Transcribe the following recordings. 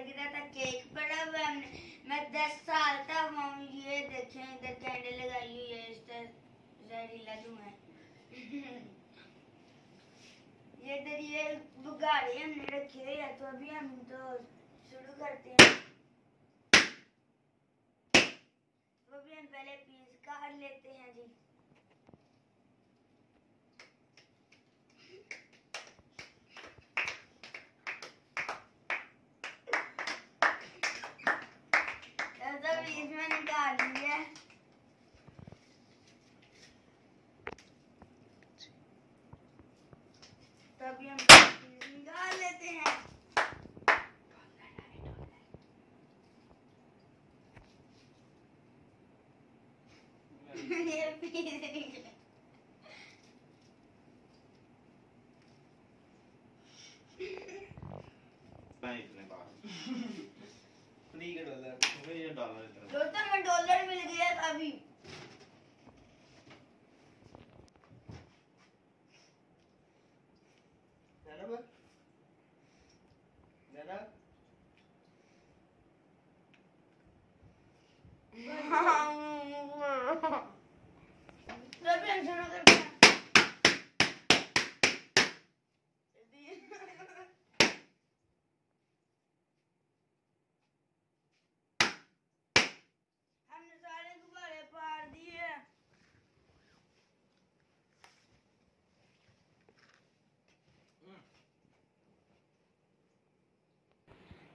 हमारी सालगिरह का केक पड़ा हुआ हमने मैं दस साल हुआ हूँ ये देखें, इधर कैंडल लगाई हुई है, इस तरह जहरीला है। ये इधर ये बुगाड़ी हमने रखी हुई है तो अभी हम तो शुरू करते हैं। तो अभी हम पहले पीस काट लेते हैं जी तो पीस मैंने काट लिया है तो अभी हम पीस निकाल लेते हैं ये पीस निकले मैं इतने बाहर फ्री का डॉलर मुझे ये डॉलर इतना दोस्तों में डॉलर मिल गया अभी Hong.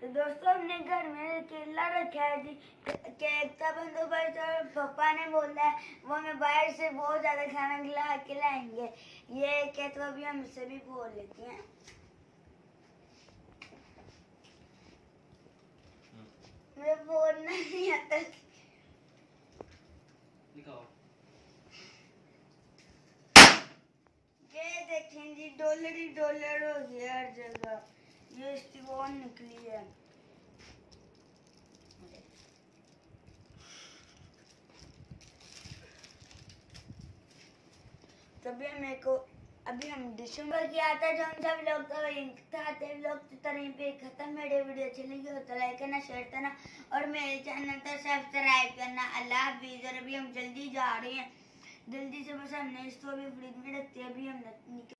तो दोस्तों हमने घर में केला रखा है जी। केक का बंदोबस्त और पापा ने बोला है वो हमें बाहर से बहुत ज़्यादा खाना खिला के लाएँगे। ये क्या तो अभी हम इससे भी बोल लेते हैं। मुझे बोलना नहीं आता। ये देखें जी डॉलर ही डॉलर हो गया हर जगह। वो निकली है तभी मेरे को अभी हम दिसंबर की आता जो हम सब लोग तो था लोग तो तरह पे खत्म मेरे वीडियो अच्छी लगी हो तो लाइक करना शेयर करना और मेरे चैनल को सब्सक्राइब करना। अल्लाह हाफिज। और अभी हम जल्दी जा रहे हैं। जल्दी से बस हमने इसको भी फ्रिज में रखते हैं। अभी हम निकल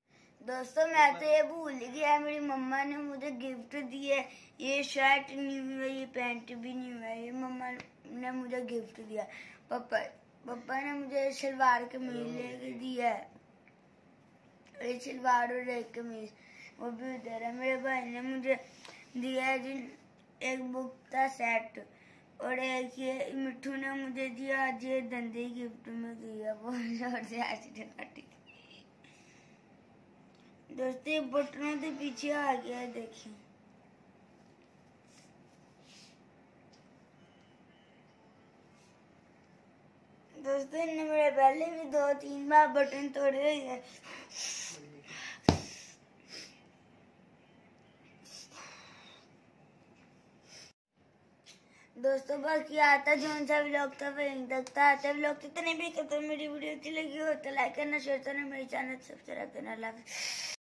दोस्तों मैं तो ये भूल गया मेरी मम्मा ने मुझे गिफ्ट दी है। ये शर्ट नहीं हुई है ये पैंट भी नहीं हुआ है ये मम्मा ने मुझे गिफ्ट दिया। पापा पापा ने मुझे सलवार कमीज लेके दिया है। ये सलवार और एक कमीज वो भी उधर है। मेरे भाई ने मुझे दिया है जिन एक बुक का सेट और एक ये मिट्टू ने मुझे दिया आज ये धंधे गिफ्ट में दिया बहुत ज़ोर से काटी दोस्तों बटनों के पीछे आ गया है, देखिए दोस्तों इनने मेरे पहले भी दो तीन बार बटन तोड़े हुए हैं दोस्तों बाकी आता जो सा व्लॉग था वहीं था आता व्लॉग कितने भी करते मेरी वीडियो अच्छी लगी हो तो लाइक करना शेयर करना मेरे चैनल सब्सक्राइब करना हाफिज़।